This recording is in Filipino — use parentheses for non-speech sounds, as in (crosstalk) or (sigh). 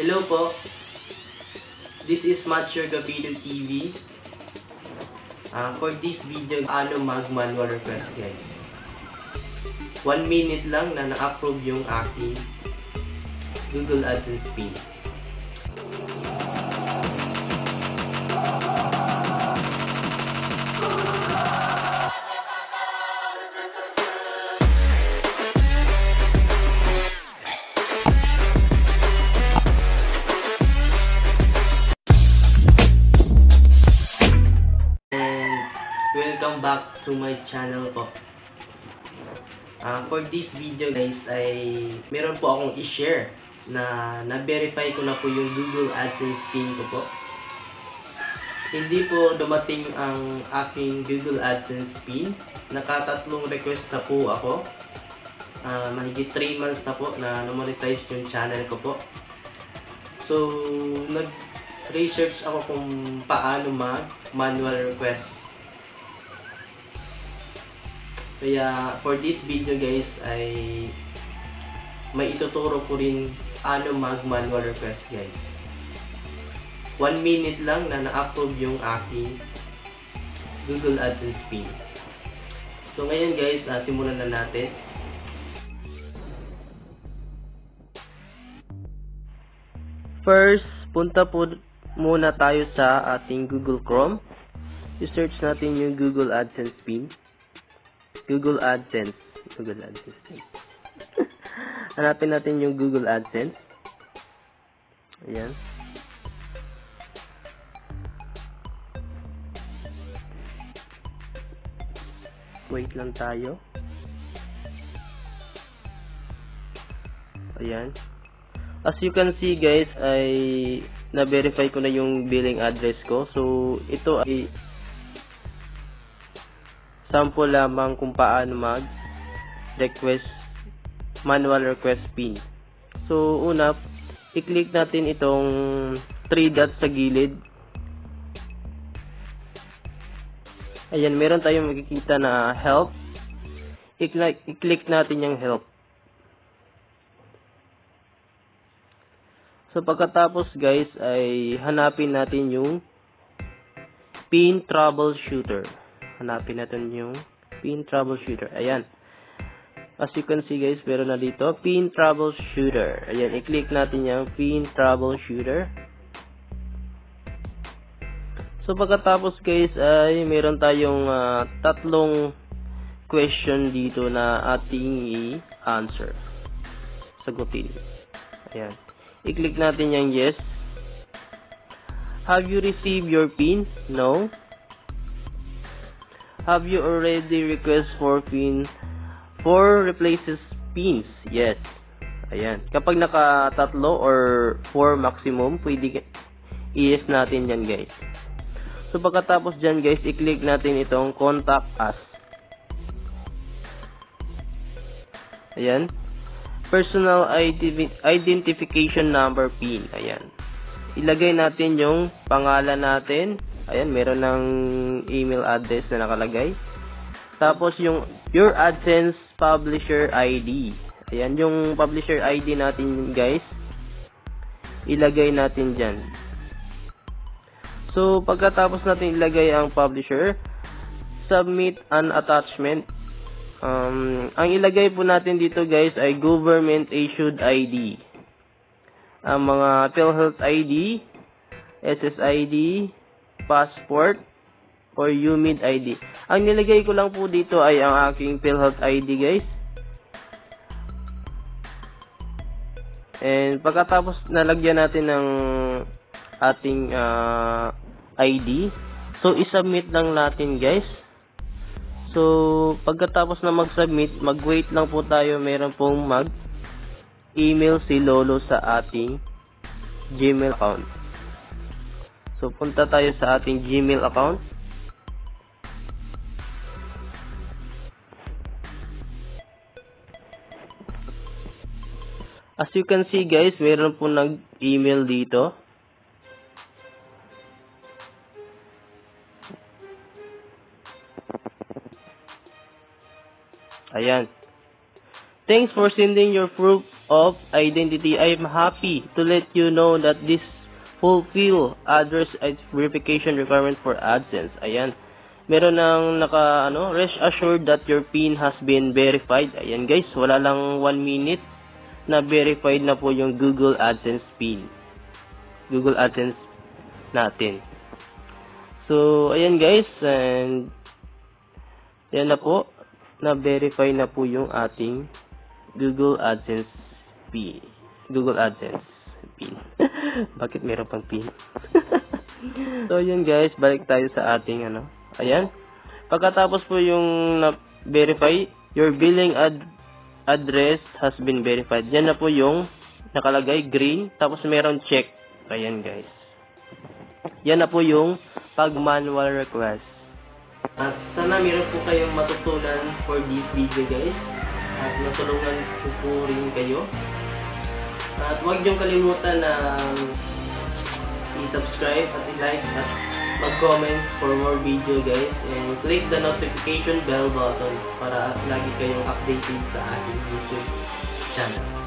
Hello po. This is Mature Gabido TV. Ah, for this video, ano mag-manual request guys. One minute lang na na-approve yung aking Google AdSense pin. Welcome back to my channel po. Ah, for this video guys ay meron po akong i-share na na-verify ko na po yung Google AdSense pin ko po. Hindi po dumating ang aking Google AdSense pin. Nakatatlong request na po ako. Ah, mahigit 3 months na po na na-monetize yung channel ko po. So, nag-research ako kung paano mag-manual request. Kaya, for this video guys, ay may ituturo ko rin paano mag-manual request guys. One minute lang na na-approve yung aking Google AdSense pin. So, ngayon guys, ah, simulan na natin. First, punta po muna tayo sa ating Google Chrome. I-search natin yung Google AdSense pin. Google AdSense. Google AdSense pin. (laughs) Hanapin natin yung Google AdSense. Ayan. Wait lang tayo. Ayan. As you can see guys, ay na-verify ko na yung billing address ko. So, ito ay sample lamang kung paano mag request manual request pin. So, una, i-click natin itong 3 dots sa gilid. Ayan, meron tayong makikita na help. I-click, natin yung help. So pagkatapos guys ay hanapin natin yung pin troubleshooter. Hanapin natin yung pin troubleshooter. Ayan. As you can see guys, meron na dito pin troubleshooter. Ayan, i-click natin yung pin troubleshooter. So pagkatapos guys ay meron tayong uh, tatlong question dito na ating i-answer. Sagutin. Ayan. I-click natin yung yes. Have you received your PIN? No. Have you already request for PIN for replaces pins? Yes. Ayan. Kapag naka-tatlo or 4 maximum, pwede i-yes natin yan guys. So pagkatapos dyan guys, i-click natin itong contact us. Ayan personal identification number PIN. Ayan. Ilagay natin yung pangalan natin. Ayan, meron ng email address na nakalagay. Tapos yung your AdSense publisher ID. Ayan, yung publisher ID natin guys. Ilagay natin dyan. So, pagkatapos natin ilagay ang publisher, submit an attachment Um, ang ilagay po natin dito guys ay government issued ID. Ang mga PhilHealth ID, SSID, passport, or UMID ID. Ang nilagay ko lang po dito ay ang aking PhilHealth ID guys. And pagkatapos nalagyan natin ng ating uh, ID, so isubmit lang natin guys. So, pagkatapos na mag-submit, mag-wait lang po tayo. Meron pong mag-email si Lolo sa ating Gmail account. So, punta tayo sa ating Gmail account. As you can see guys, meron po nag-email dito. Ayan. Thanks for sending your proof of identity. I'm happy to let you know that this fulfill address verification requirement for AdSense. Ayan. Meron nang naka, ano, rest assured that your PIN has been verified. Ayan guys, wala lang 1 minute na verified na po yung Google AdSense PIN. Google AdSense natin. So, ayan guys, and yan na po, na-verify na po yung ating Google AdSense PIN. Google AdSense PIN. (laughs) Bakit meron pang PIN? (laughs) so, yun guys, balik tayo sa ating ano. Ayan. Pagkatapos po yung na-verify, your billing ad address has been verified. Yan na po yung nakalagay green, tapos meron check. Ayan guys. Yan na po yung pag manual request. At sana meron po kayong matutunan for this video guys. At natulungan ko po rin kayo. At huwag niyong kalimutan na i-subscribe at i-like at mag-comment for more video guys. And click the notification bell button para lagi kayong updated sa aking YouTube channel.